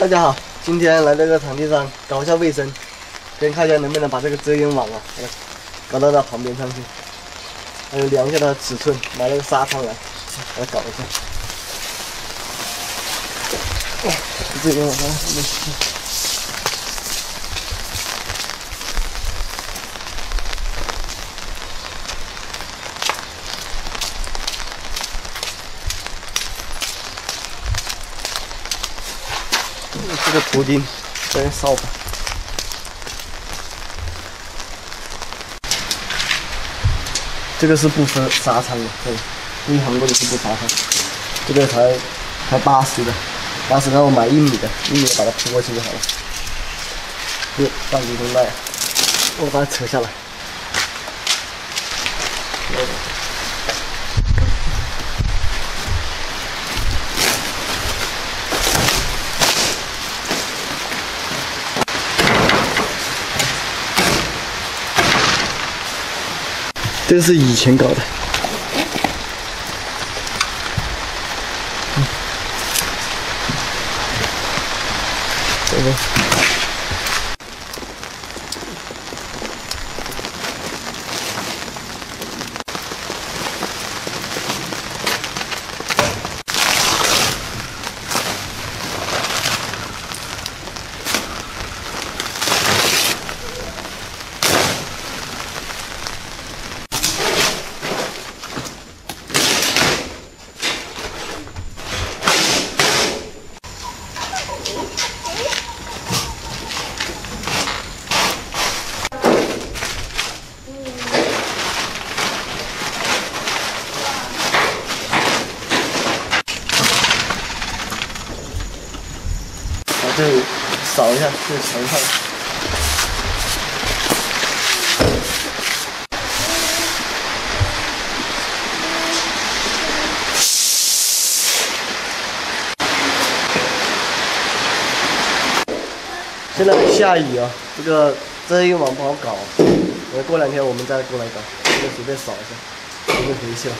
大家好，今天来这个场地上搞一下卫生，先看一下能不能把这个遮阴网啊，搞到它旁边上去，还有量一下它的尺寸，拿那个沙窗来，来搞一下。哇，这个网啊，这个图钉，这个扫把。这个是不分沙仓的，对，因为韩国的是不沙仓，这个才才八十的，八十让我买一米的，一米把它铺过去就好了。这半根绷带，我把它扯下来。这是以前搞的。这个。扫一下，这墙上。现在下雨啊，这个遮阴网不好搞，等过两天我们再过来搞，这个随便扫一下，就回去了。